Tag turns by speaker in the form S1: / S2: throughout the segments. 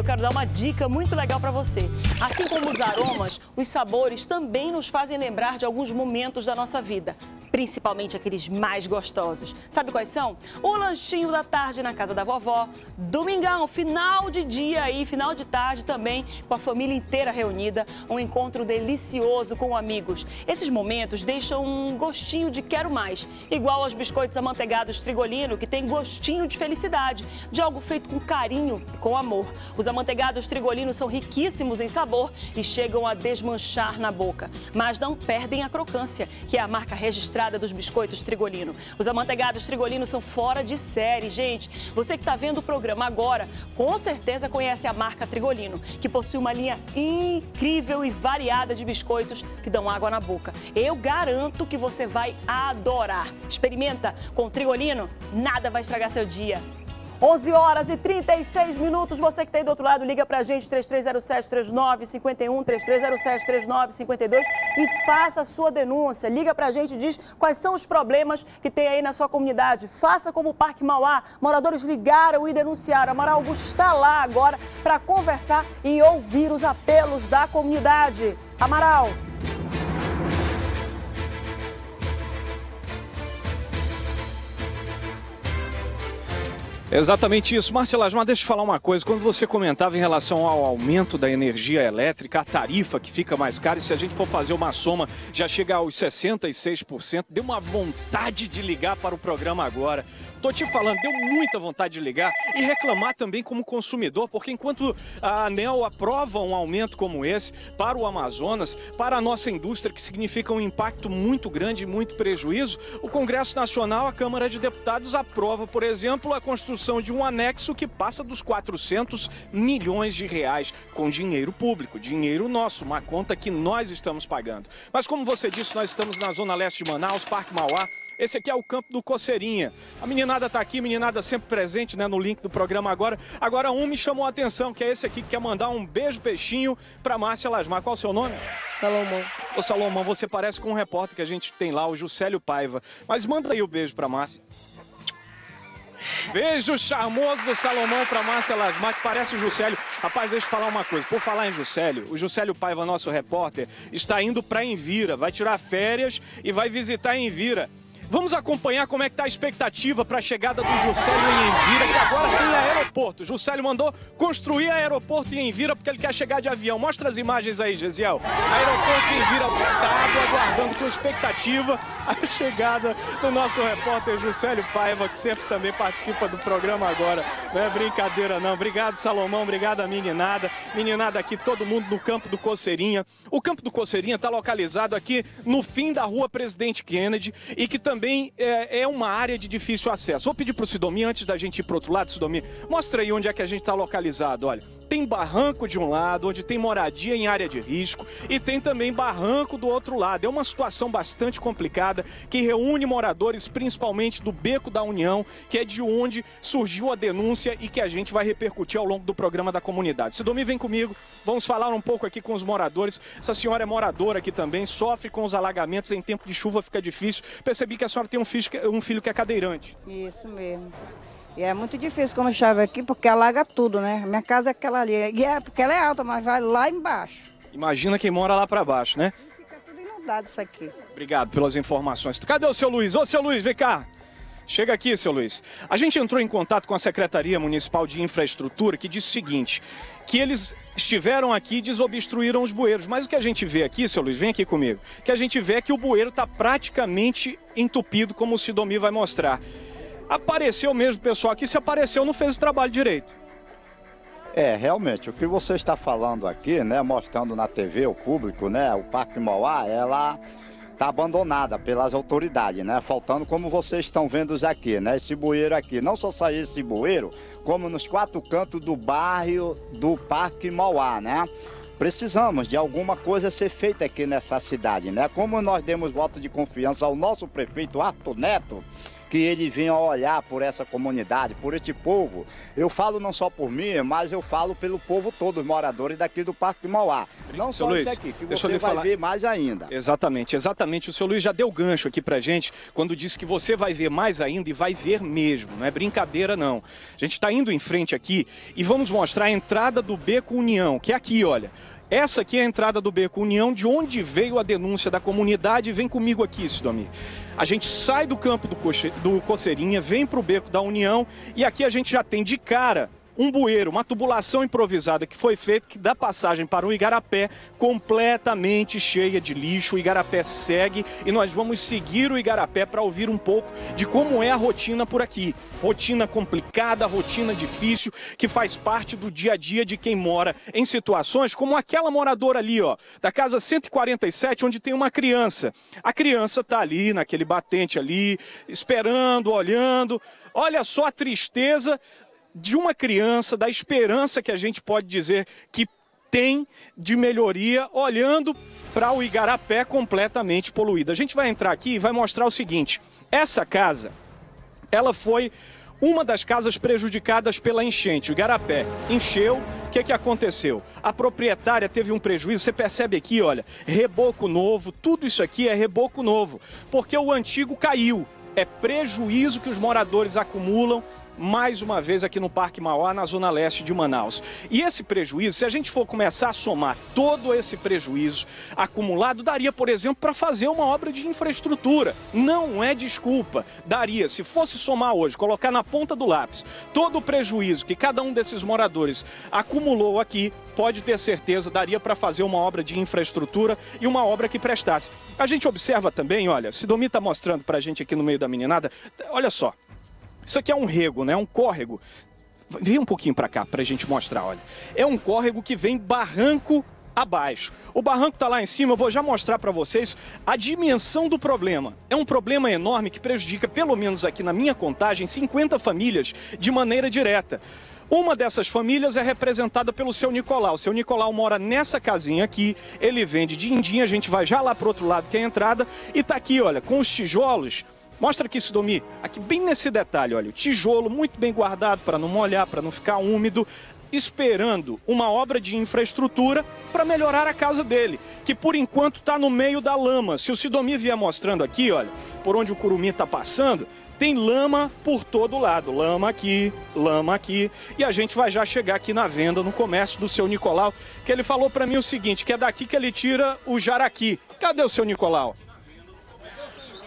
S1: eu quero dar uma dica muito legal para você. Assim como os aromas, os sabores também nos fazem lembrar de alguns momentos da nossa vida principalmente aqueles mais gostosos. Sabe quais são? O lanchinho da tarde na casa da vovó, domingão, final de dia aí, final de tarde também, com a família inteira reunida, um encontro delicioso com amigos. Esses momentos deixam um gostinho de quero mais, igual aos biscoitos amanteigados Trigolino, que tem gostinho de felicidade, de algo feito com carinho e com amor. Os amanteigados Trigolino são riquíssimos em sabor e chegam a desmanchar na boca, mas não perdem a crocância, que é a marca registrada dos biscoitos Trigolino. Os amanteigados Trigolino são fora de série, gente. Você que está vendo o programa agora, com certeza conhece a marca Trigolino, que possui uma linha incrível e variada de biscoitos que dão água na boca. Eu garanto que você vai adorar. Experimenta com Trigolino, nada vai estragar seu dia. 11 horas e 36 minutos. Você que está aí do outro lado, liga para a gente, 3307-3951, 3307-3952 e faça a sua denúncia. Liga para a gente e diz quais são os problemas que tem aí na sua comunidade. Faça como o Parque Mauá. Moradores ligaram e denunciaram. Amaral Augusto está lá agora para conversar e ouvir os apelos da comunidade. Amaral.
S2: Exatamente isso. Marcelo Asmar, deixa eu falar uma coisa. Quando você comentava em relação ao aumento da energia elétrica, a tarifa que fica mais cara, e se a gente for fazer uma soma, já chega aos 66%, deu uma vontade de ligar para o programa agora. Tô te falando, deu muita vontade de ligar e reclamar também como consumidor, porque enquanto a ANEL aprova um aumento como esse para o Amazonas, para a nossa indústria, que significa um impacto muito grande e muito prejuízo, o Congresso Nacional, a Câmara de Deputados, aprova, por exemplo, a construção de um anexo que passa dos 400 milhões de reais com dinheiro público, dinheiro nosso, uma conta que nós estamos pagando. Mas como você disse, nós estamos na Zona Leste de Manaus, Parque Mauá, esse aqui é o campo do Coceirinha. A meninada está aqui, meninada sempre presente né, no link do programa agora. Agora um me chamou a atenção, que é esse aqui que quer mandar um beijo peixinho para Márcia Lasmar. Qual é o seu nome?
S3: Salomão.
S2: Ô Salomão, você parece com um repórter que a gente tem lá, o Juscelio Paiva. Mas manda aí o beijo para Márcia. Beijo charmoso do Salomão para Márcia Lasmar, que parece o Juscelio. Rapaz, deixa eu falar uma coisa. Por falar em Juscelio, o Juscelio Paiva, nosso repórter, está indo para Envira. Vai tirar férias e vai visitar Envira. Vamos acompanhar como é que tá a expectativa para a chegada do Juscelio em Envira, que agora tem aeroporto. Juscelio mandou construir aeroporto em Envira porque ele quer chegar de avião. Mostra as imagens aí, Gesiel. Aeroporto em Envira lotado, aguardando com expectativa a chegada do nosso repórter Juscelio Paiva, que sempre também participa do programa agora. Não é brincadeira não. Obrigado, Salomão. Obrigado meninada. Meninada aqui, todo mundo no campo do Coceirinha. O campo do Coceirinha está localizado aqui no fim da rua Presidente Kennedy e que também também é, é, uma área de difícil acesso. Vou pedir para o Sidomi, antes da gente ir para outro lado, Sidomi, mostra aí onde é que a gente está localizado. Olha, tem barranco de um lado, onde tem moradia em área de risco, e tem também barranco do outro lado. É uma situação bastante complicada que reúne moradores, principalmente do Beco da União, que é de onde surgiu a denúncia e que a gente vai repercutir ao longo do programa da comunidade. Sidomi, vem comigo, vamos falar um pouco aqui com os moradores. Essa senhora é moradora aqui também, sofre com os alagamentos, em tempo de chuva fica difícil. Percebi que a senhora tem um filho, um filho que é cadeirante.
S3: Isso mesmo. E é muito difícil quando chove aqui, porque alaga tudo, né? Minha casa é aquela ali. E é porque ela é alta, mas vai lá embaixo.
S2: Imagina quem mora lá para baixo, né?
S3: E fica tudo inundado isso aqui.
S2: Obrigado pelas informações. Cadê o seu Luiz? Ô, seu Luiz, vem cá. Chega aqui, seu Luiz. A gente entrou em contato com a Secretaria Municipal de Infraestrutura, que disse o seguinte, que eles estiveram aqui e desobstruíram os bueiros. Mas o que a gente vê aqui, seu Luiz, vem aqui comigo, que a gente vê é que o bueiro está praticamente entupido, como o Sidomi vai mostrar. Apareceu mesmo pessoal aqui, se apareceu não fez o trabalho direito.
S4: É, realmente, o que você está falando aqui, né, mostrando na TV, o público, né, o Parque Mauá, ela está abandonada pelas autoridades, né? Faltando como vocês estão vendo aqui, né? Esse bueiro aqui. Não só sair esse bueiro, como nos quatro cantos do bairro do Parque Mauá, né? Precisamos de alguma coisa ser feita aqui nessa cidade, né? Como nós demos voto de confiança ao nosso prefeito Arthur Neto, que ele venha olhar por essa comunidade, por este povo. Eu falo não só por mim, mas eu falo pelo povo todo, os moradores daqui do Parque Mauá. Não só
S2: Luiz,
S4: isso aqui, que você vai
S2: falar.
S4: ver mais ainda.
S2: Exatamente, exatamente. O seu Luiz já deu gancho aqui pra gente quando disse que você vai ver mais ainda e vai ver mesmo. Não é brincadeira, não. A gente está indo em frente aqui e vamos mostrar a entrada do Beco União, que é aqui, olha. Essa aqui é a entrada do Beco União, de onde veio a denúncia da comunidade. Vem comigo aqui, Sidomir. A gente sai do campo do, do Coceirinha, vem para o Beco da União e aqui a gente já tem de cara um bueiro, uma tubulação improvisada que foi feita que dá passagem para o Igarapé completamente cheia de lixo. O Igarapé segue e nós vamos seguir o Igarapé para ouvir um pouco de como é a rotina por aqui. Rotina complicada, rotina difícil, que faz parte do dia a dia de quem mora em situações como aquela moradora ali, ó, da casa 147, onde tem uma criança. A criança tá ali naquele batente ali, esperando, olhando. Olha só a tristeza de uma criança, da esperança que a gente pode dizer que tem de melhoria olhando para o Igarapé completamente poluído. A gente vai entrar aqui e vai mostrar o seguinte: essa casa, ela foi uma das casas prejudicadas pela enchente. O Igarapé encheu, o que, que aconteceu? A proprietária teve um prejuízo, você percebe aqui, olha, reboco novo, tudo isso aqui é reboco novo, porque o antigo caiu. É prejuízo que os moradores acumulam mais uma vez aqui no Parque Mauá, na zona leste de Manaus. E esse prejuízo, se a gente for começar a somar todo esse prejuízo acumulado, daria, por exemplo, para fazer uma obra de infraestrutura. Não é desculpa. Daria, se fosse somar hoje, colocar na ponta do lápis todo o prejuízo que cada um desses moradores acumulou aqui, pode ter certeza, daria para fazer uma obra de infraestrutura e uma obra que prestasse. A gente observa também, olha, Sidomi está mostrando para a gente aqui no meio da meninada, olha só, isso aqui é um rego, né? Um córrego. Vem um pouquinho para cá para a gente mostrar, olha. É um córrego que vem barranco abaixo. O barranco está lá em cima, eu vou já mostrar para vocês a dimensão do problema. É um problema enorme que prejudica, pelo menos aqui na minha contagem, 50 famílias de maneira direta. Uma dessas famílias é representada pelo seu Nicolau. O seu Nicolau mora nessa casinha aqui, ele vende din-din, a gente vai já lá pro outro lado que é a entrada, e tá aqui, olha, com os tijolos Mostra aqui, Sidomi, aqui bem nesse detalhe, olha, o tijolo muito bem guardado para não molhar, para não ficar úmido, esperando uma obra de infraestrutura para melhorar a casa dele, que por enquanto está no meio da lama. Se o Sidomi vier mostrando aqui, olha, por onde o curumim está passando, tem lama por todo lado, lama aqui, lama aqui, e a gente vai já chegar aqui na venda, no comércio do seu Nicolau, que ele falou para mim o seguinte, que é daqui que ele tira o jaraqui. Cadê o seu Nicolau?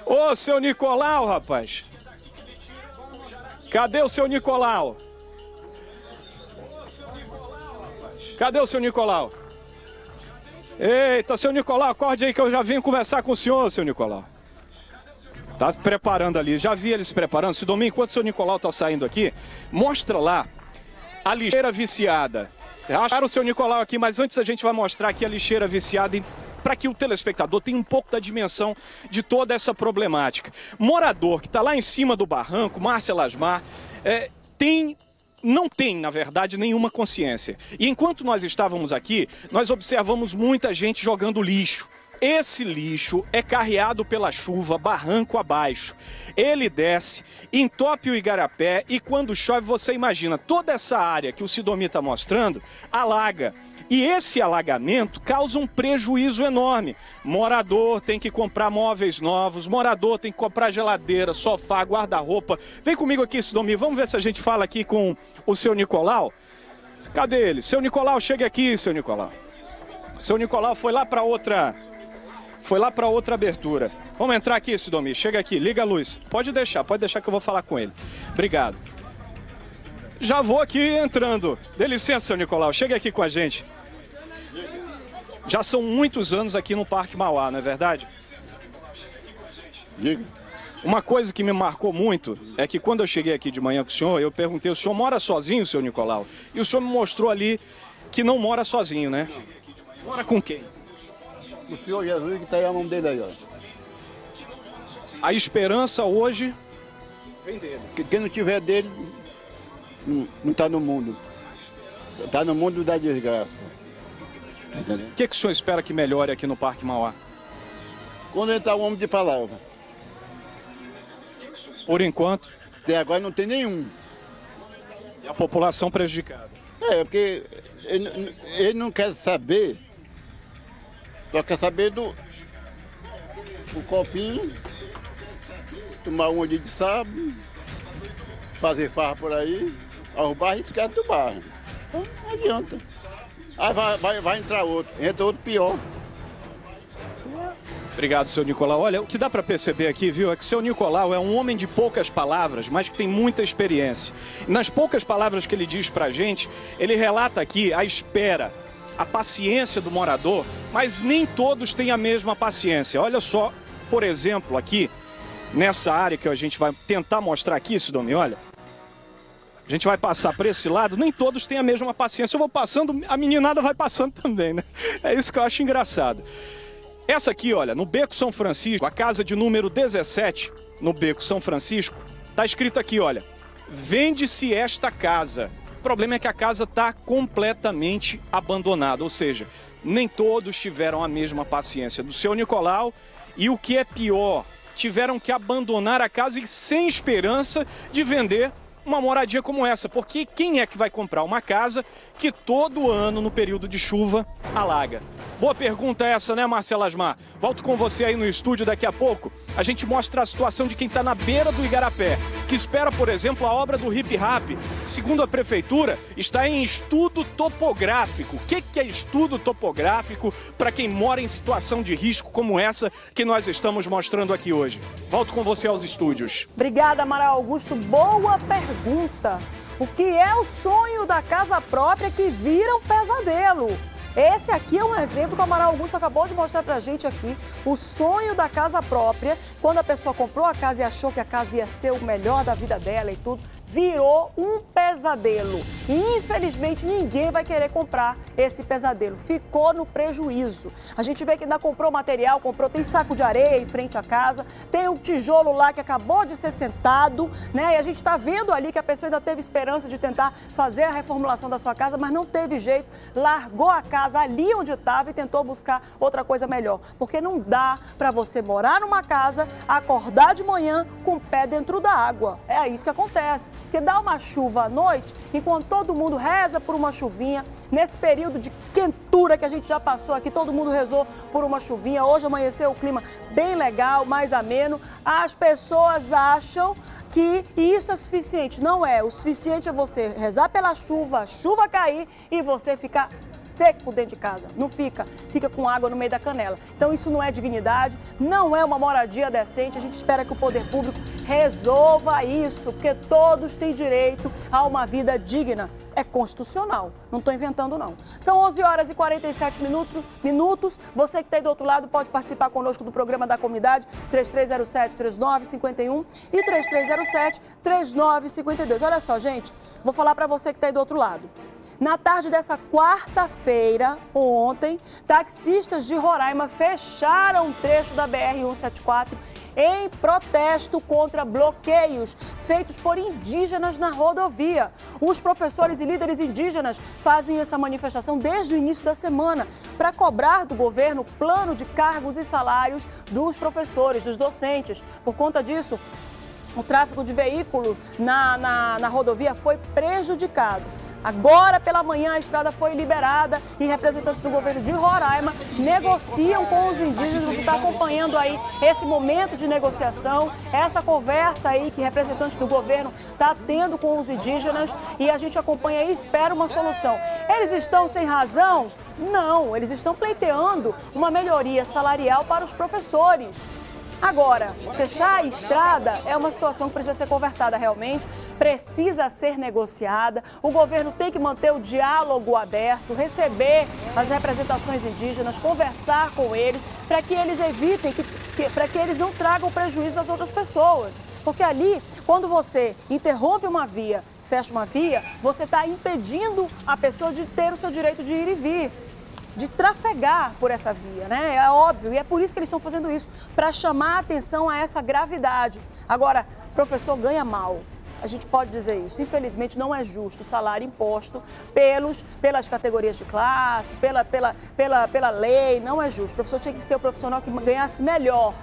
S2: Ô, seu Nicolau, rapaz. Cadê o seu Nicolau? Cadê o seu Nicolau? Eita, seu Nicolau, acorde aí que eu já vim conversar com o senhor, seu Nicolau. Tá se preparando ali, já vi ele se preparando. Se domingo, enquanto o seu Nicolau tá saindo aqui, mostra lá a lixeira viciada. Acharam o seu Nicolau aqui, mas antes a gente vai mostrar aqui a lixeira viciada para que o telespectador tenha um pouco da dimensão de toda essa problemática. Morador que está lá em cima do barranco, Márcia Lasmar, é, tem não tem, na verdade, nenhuma consciência. E enquanto nós estávamos aqui, nós observamos muita gente jogando lixo. Esse lixo é carreado pela chuva barranco abaixo. Ele desce, entope o igarapé e quando chove, você imagina, toda essa área que o Sidomi está mostrando, alaga. E esse alagamento causa um prejuízo enorme. Morador tem que comprar móveis novos, morador tem que comprar geladeira, sofá, guarda-roupa. Vem comigo aqui, Sidomi, vamos ver se a gente fala aqui com o seu Nicolau. Cadê ele? Seu Nicolau, chega aqui, seu Nicolau. Seu Nicolau foi lá para outra foi lá para outra abertura. Vamos entrar aqui, Sidomi. Chega aqui, liga a luz. Pode deixar, pode deixar que eu vou falar com ele. Obrigado. Já vou aqui entrando. Dê licença, seu Nicolau. Chega aqui com a gente. Já são muitos anos aqui no Parque Mauá, não é verdade?
S5: Diga.
S2: Uma coisa que me marcou muito é que quando eu cheguei aqui de manhã com o senhor, eu perguntei: o senhor mora sozinho, seu Nicolau? E o senhor me mostrou ali que não mora sozinho, né? Mora com quem?
S5: O Senhor Jesus que está aí a mão dele aí, ó.
S2: A esperança hoje vem dele.
S5: Que- Quem não tiver dele, não está no mundo. Está no mundo da desgraça. Tá entendendo?
S2: O que, que o senhor espera que melhore aqui no Parque Mauá?
S5: Quando está um homem de palavra.
S2: Por enquanto,
S5: Até agora não tem nenhum.
S2: e a população prejudicada.
S5: É, porque ele, ele não quer saber, só quer saber do o copinho, tomar um dia de sábado, fazer farra por aí, aos bairros e esquece do bairro. Então não adianta. Aí vai, vai, vai entrar outro, entra outro pior.
S2: Obrigado, seu Nicolau. Olha, o que dá para perceber aqui, viu, é que o seu Nicolau é um homem de poucas palavras, mas que tem muita experiência. Nas poucas palavras que ele diz pra gente, ele relata aqui a espera, a paciência do morador, mas nem todos têm a mesma paciência. Olha só, por exemplo, aqui, nessa área que a gente vai tentar mostrar aqui, Sidomi, olha. A gente vai passar por esse lado, nem todos têm a mesma paciência. Eu vou passando, a meninada vai passando também, né? É isso que eu acho engraçado. Essa aqui, olha, no Beco São Francisco, a casa de número 17, no Beco São Francisco, tá escrito aqui, olha, vende-se esta casa. O problema é que a casa está completamente abandonada, ou seja, nem todos tiveram a mesma paciência do seu Nicolau e o que é pior, tiveram que abandonar a casa e sem esperança de vender uma moradia como essa, porque quem é que vai comprar uma casa que todo ano, no período de chuva, alaga? Boa pergunta essa, né, Marcela Asmar? Volto com você aí no estúdio daqui a pouco. A gente mostra a situação de quem está na beira do Igarapé, que espera, por exemplo, a obra do Hip Rap. Segundo a prefeitura, está em estudo topográfico. O que, que é estudo topográfico para quem mora em situação de risco como essa que nós estamos mostrando aqui hoje? Volto com você aos estúdios.
S1: Obrigada, Amaral Augusto. Boa pergunta. O que é o sonho da casa própria que vira um pesadelo? Esse aqui é um exemplo que o Amaral Augusto acabou de mostrar pra gente aqui. O sonho da casa própria, quando a pessoa comprou a casa e achou que a casa ia ser o melhor da vida dela e tudo, virou um pesadelo. E infelizmente ninguém vai querer comprar esse pesadelo. Ficou no prejuízo. A gente vê que ainda comprou material, comprou, tem saco de areia em frente à casa, tem um tijolo lá que acabou de ser sentado, né? E a gente está vendo ali que a pessoa ainda teve esperança de tentar fazer a reformulação da sua casa, mas não teve jeito, largou a casa ali onde estava e tentou buscar outra coisa melhor. Porque não dá para você morar numa casa, acordar de manhã com o pé dentro da água. É isso que acontece que dá uma chuva à noite, enquanto todo mundo reza por uma chuvinha, nesse período de quentura que a gente já passou aqui, todo mundo rezou por uma chuvinha. Hoje amanheceu o clima bem legal, mais ameno. As pessoas acham que isso é suficiente. Não é. O suficiente é você rezar pela chuva, a chuva cair e você ficar seco dentro de casa. Não fica, fica com água no meio da canela. Então isso não é dignidade, não é uma moradia decente. A gente espera que o poder público resolva isso, porque todos têm direito a uma vida digna. É constitucional, não estou inventando não. São 11 horas e 47 minutos. minutos. Você que está aí do outro lado pode participar conosco do programa da comunidade 3307-3951 e 3307-3952. Olha só, gente, vou falar para você que está aí do outro lado. Na tarde dessa quarta-feira, ontem, taxistas de Roraima fecharam um trecho da BR-174 em protesto contra bloqueios feitos por indígenas na rodovia. Os professores e líderes indígenas fazem essa manifestação desde o início da semana para cobrar do governo plano de cargos e salários dos professores, dos docentes. Por conta disso, o tráfego de veículo na, na, na rodovia foi prejudicado. Agora pela manhã a estrada foi liberada e representantes do governo de Roraima negociam com os indígenas. Você está acompanhando aí esse momento de negociação, essa conversa aí que representante do governo está tendo com os indígenas e a gente acompanha e espera uma solução. Eles estão sem razão? Não, eles estão pleiteando uma melhoria salarial para os professores. Agora, fechar a estrada é uma situação que precisa ser conversada realmente, precisa ser negociada. O governo tem que manter o diálogo aberto, receber as representações indígenas, conversar com eles, para que eles evitem, que, que, para que eles não tragam prejuízo às outras pessoas. Porque ali, quando você interrompe uma via, fecha uma via, você está impedindo a pessoa de ter o seu direito de ir e vir de trafegar por essa via, né? É óbvio, e é por isso que eles estão fazendo isso, para chamar a atenção a essa gravidade. Agora, professor ganha mal. A gente pode dizer isso. Infelizmente, não é justo o salário imposto pelos, pelas categorias de classe, pela, pela, pela, pela lei. Não é justo. O professor tinha que ser o profissional que ganhasse melhor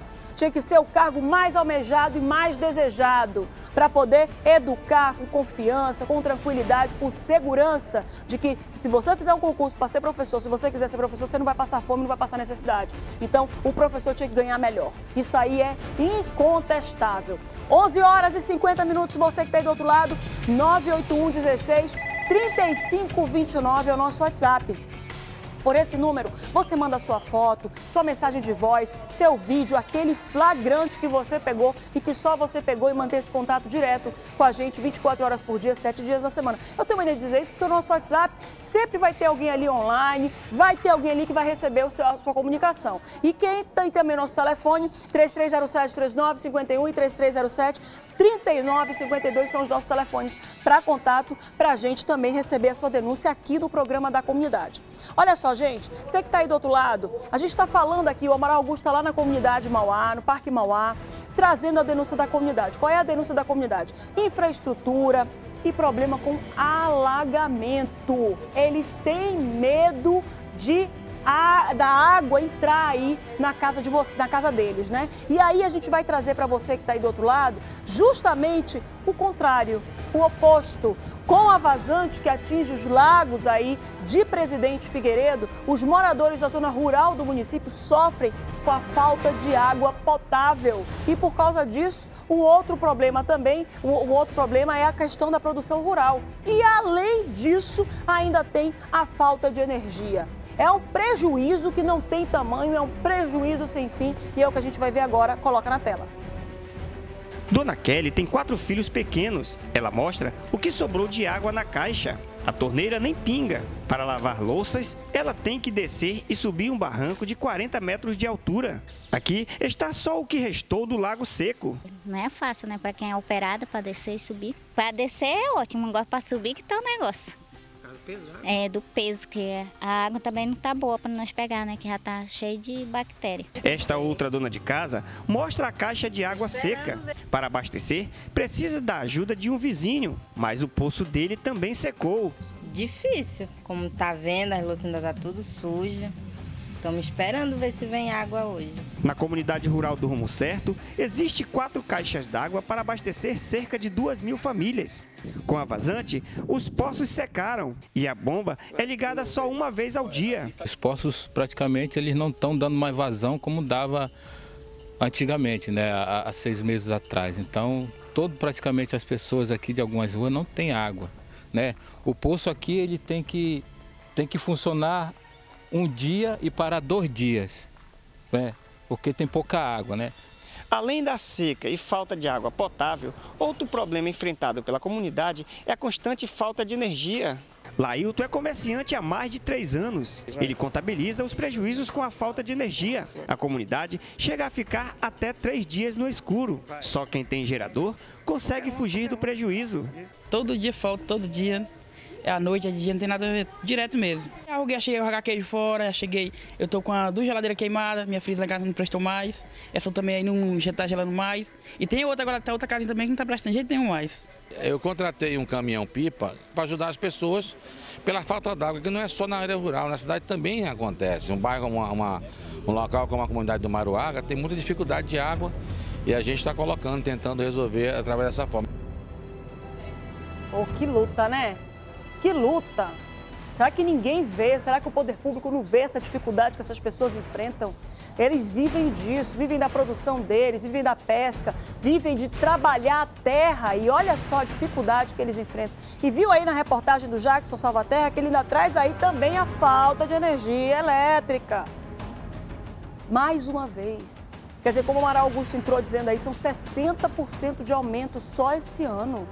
S1: tinha que ser o cargo mais almejado e mais desejado para poder educar com confiança, com tranquilidade, com segurança de que se você fizer um concurso para ser professor, se você quiser ser professor, você não vai passar fome, não vai passar necessidade. Então, o professor tinha que ganhar melhor. Isso aí é incontestável. 11 horas e 50 minutos, você que está aí do outro lado, 981 16 3529 é o nosso WhatsApp. Por esse número, você manda sua foto, sua mensagem de voz, seu vídeo, aquele flagrante que você pegou e que só você pegou e manter esse contato direto com a gente 24 horas por dia, 7 dias na semana. Eu tenho maneira de dizer isso porque o nosso WhatsApp sempre vai ter alguém ali online, vai ter alguém ali que vai receber seu, a sua comunicação. E quem tem também nosso telefone, 3307-3951 e 3307-3952 são os nossos telefones para contato, para a gente também receber a sua denúncia aqui no programa da comunidade. Olha só, gente, você que está aí do outro lado, a gente está falando aqui, o Amaral Augusto está lá na comunidade Mauá, no Parque Mauá, trazendo a denúncia da comunidade. Qual é a denúncia da comunidade? Infraestrutura e problema com alagamento. Eles têm medo de a, da água entrar aí na casa de você, na casa deles, né? E aí a gente vai trazer para você que está aí do outro lado, justamente o contrário, o oposto. Com a vazante que atinge os lagos aí de Presidente Figueiredo, os moradores da zona rural do município sofrem com a falta de água potável. E por causa disso, o outro problema também, o, outro problema é a questão da produção rural. E além disso, ainda tem a falta de energia. É um prejuízo que não tem tamanho, é um prejuízo sem fim e é o que a gente vai ver agora. Coloca na tela.
S6: Dona Kelly tem quatro filhos pequenos. Ela mostra o que sobrou de água na caixa. A torneira nem pinga. Para lavar louças, ela tem que descer e subir um barranco de 40 metros de altura. Aqui está só o que restou do lago seco.
S7: Não é fácil, né? Para quem é operado, para descer e subir. Para descer é ótimo, agora para subir que tá o negócio. É, do peso, que é. a água também não tá boa para nós pegar, né? Que já tá cheio de bactéria.
S6: Esta outra dona de casa mostra a caixa de água seca. Para abastecer, precisa da ajuda de um vizinho, mas o poço dele também secou.
S8: Difícil, como tá vendo, as louças ainda tá tudo suja. Estamos esperando ver se vem água hoje.
S6: Na comunidade rural do Rumo Certo, existe quatro caixas d'água para abastecer cerca de duas mil famílias. Com a vazante, os poços secaram e a bomba é ligada só uma vez ao dia.
S9: Os poços praticamente eles não estão dando mais vazão como dava antigamente, né, há, há seis meses atrás. Então, todo praticamente as pessoas aqui de algumas ruas não têm água, né? O poço aqui ele tem que tem que funcionar um dia e para dois dias, né? porque tem pouca água, né?
S6: Além da seca e falta de água potável, outro problema enfrentado pela comunidade é a constante falta de energia. Lailton é comerciante há mais de três anos. Ele contabiliza os prejuízos com a falta de energia. A comunidade chega a ficar até três dias no escuro. Só quem tem gerador consegue fugir do prejuízo.
S10: Todo dia falta, todo dia à noite, é de dia, não tem nada a ver, direto mesmo. Eu cheguei a jogar queijo fora, cheguei, eu tô com a duas geladeiras queimadas, minha lá em casa não prestou mais, essa também aí não já tá gelando mais. E tem outra agora, tá outra casa também que não tá prestando jeito nenhum mais.
S11: Eu contratei um caminhão-pipa para ajudar as pessoas pela falta d'água, que não é só na área rural, na cidade também acontece. Um bairro, uma, uma, um local como a comunidade do Maruaga tem muita dificuldade de água e a gente está colocando, tentando resolver através dessa forma.
S1: Oh, que luta, né? Que luta! Será que ninguém vê? Será que o poder público não vê essa dificuldade que essas pessoas enfrentam? Eles vivem disso, vivem da produção deles, vivem da pesca, vivem de trabalhar a terra e olha só a dificuldade que eles enfrentam. E viu aí na reportagem do Jackson Salvaterra que ele ainda traz aí também a falta de energia elétrica. Mais uma vez. Quer dizer, como o Amaral Augusto entrou dizendo aí, são 60% de aumento só esse ano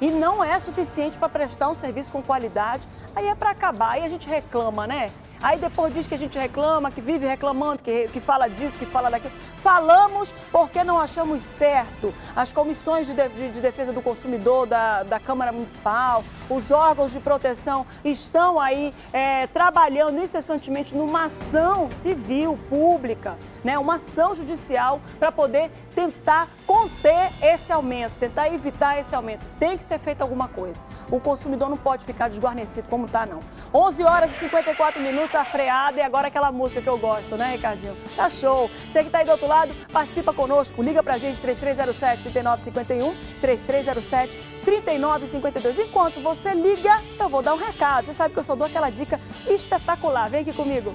S1: e não é suficiente para prestar um serviço com qualidade, aí é para acabar. e a gente reclama, né? Aí depois diz que a gente reclama, que vive reclamando, que, que fala disso, que fala daquilo. Falamos porque não achamos certo. As comissões de, de, de defesa do consumidor da, da Câmara Municipal, os órgãos de proteção estão aí é, trabalhando incessantemente numa ação civil, pública, né? uma ação judicial para poder tentar conter esse aumento, tentar evitar esse aumento. Tem que ser feita alguma coisa. O consumidor não pode ficar desguarnecido como está, não. 11 horas e 54 minutos. Desafreada e agora aquela música que eu gosto, né, Ricardinho? Tá show. Você que tá aí do outro lado, participa conosco. Liga pra gente 3307-3951, 3307-3952. Enquanto você liga, eu vou dar um recado. Você sabe que eu só dou aquela dica espetacular. Vem aqui comigo.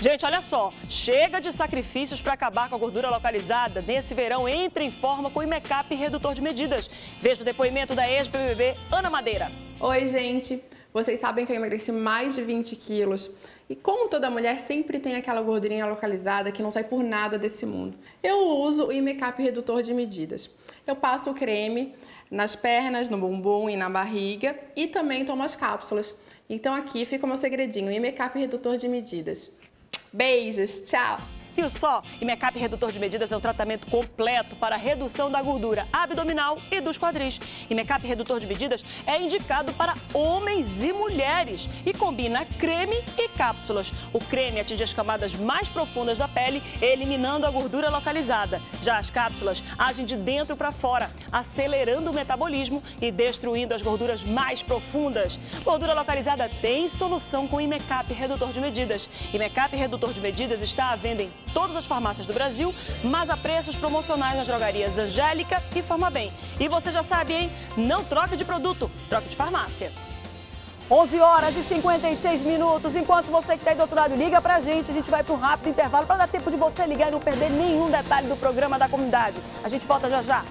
S1: Gente, olha só, chega de sacrifícios para acabar com a gordura localizada. Nesse verão, entre em forma com o Imecap redutor de medidas. Veja o depoimento da ex-BBB Ana Madeira.
S12: Oi, gente. Vocês sabem que eu emagreci mais de 20 quilos. E como toda mulher sempre tem aquela gordurinha localizada que não sai por nada desse mundo. Eu uso o Imecap redutor de medidas. Eu passo o creme nas pernas, no bumbum e na barriga e também tomo as cápsulas. Então aqui fica o meu segredinho, Imecap redutor de medidas. Beijos, tchau!
S1: Viu só? Imecap Redutor de Medidas é um tratamento completo para redução da gordura abdominal e dos quadris. Imecap Redutor de Medidas é indicado para homens e mulheres e combina creme e cápsulas. O creme atinge as camadas mais profundas da pele, eliminando a gordura localizada. Já as cápsulas agem de dentro para fora, acelerando o metabolismo e destruindo as gorduras mais profundas. Gordura localizada tem solução com Imecap Redutor de Medidas. Imecap Redutor de Medidas está à venda em todas as farmácias do Brasil, mas a preços promocionais nas drogarias Angélica e Forma Bem. E você já sabe, hein? Não troque de produto, troque de farmácia. 11 horas e 56 minutos. Enquanto você que está aí do outro lado liga pra gente, a gente vai para um rápido intervalo para dar tempo de você ligar e não perder nenhum detalhe do programa da comunidade. A gente volta já já.